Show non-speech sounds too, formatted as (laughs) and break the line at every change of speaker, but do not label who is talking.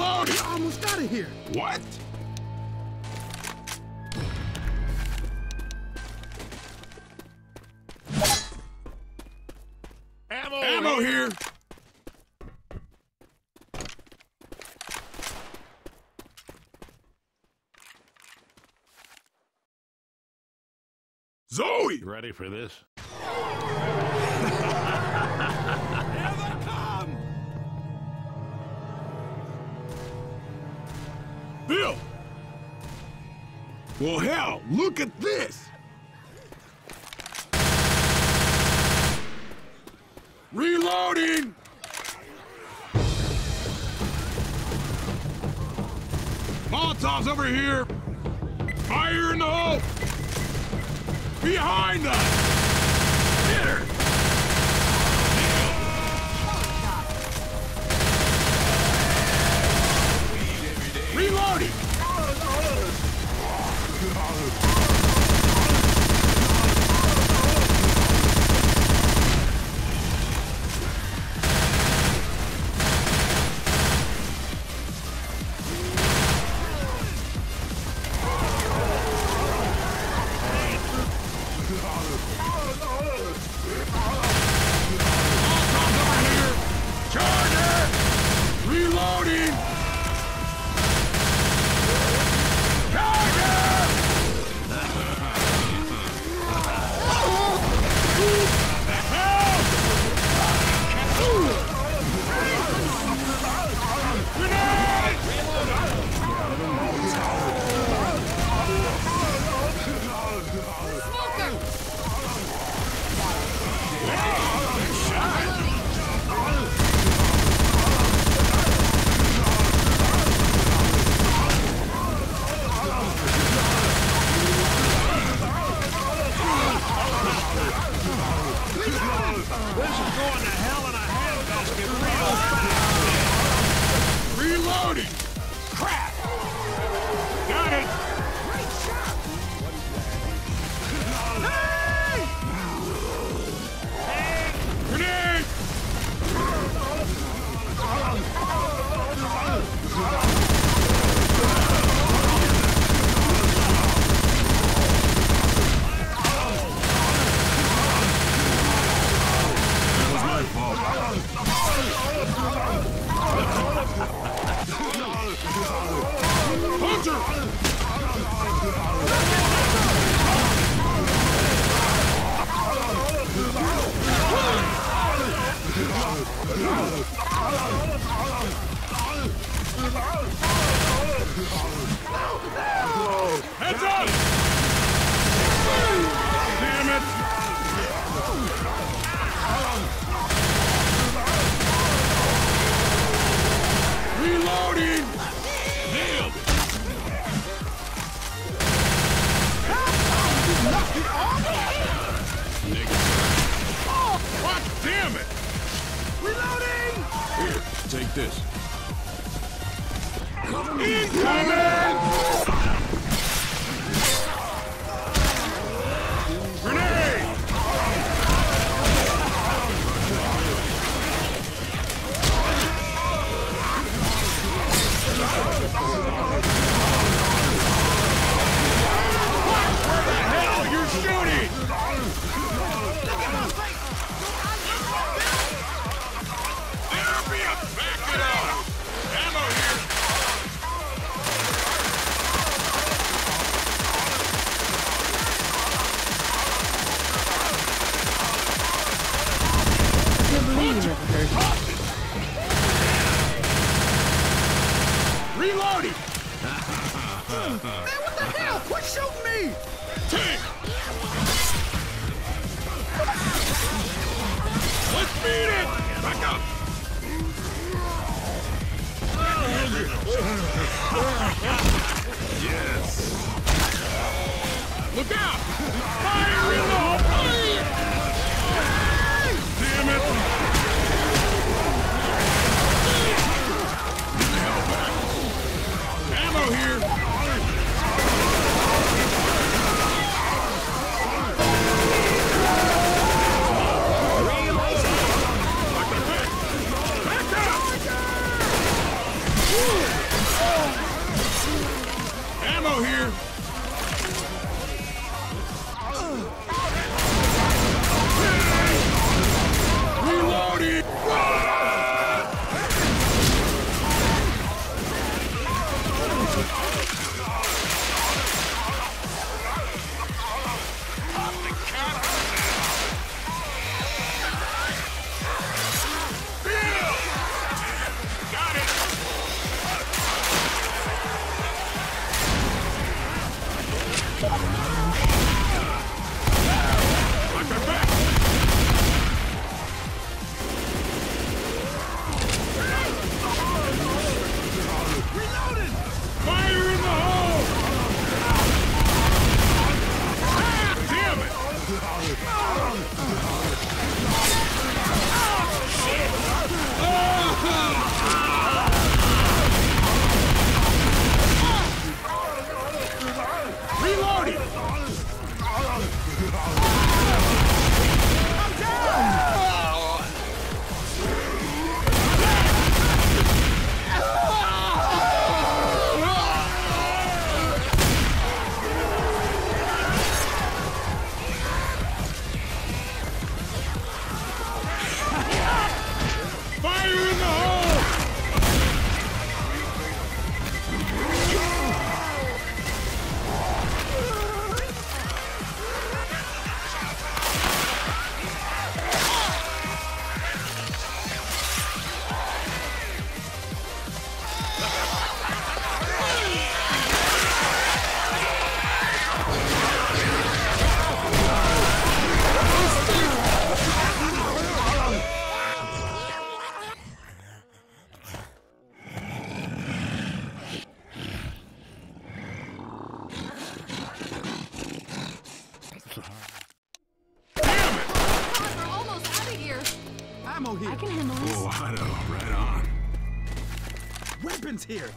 Reloading!
We're almost out of here.
What?
Ammo,
Ammo here! Zoe!
Ready for this? (laughs)
Bill! Well, hell, look at this! Reloading! Molotov's over here! Fire in the hole! Behind us! Heads up! Damn it! Take this. Incoming!
Believe you never heard me.
Reloading!
Man, what the hell? Quit shooting me!
Tank! Let's beat it! Back up! yes! Look out! ammo here! Reloading!
Ammo here.
I can handle this.
Oh, I know. Right on.
Weapons here.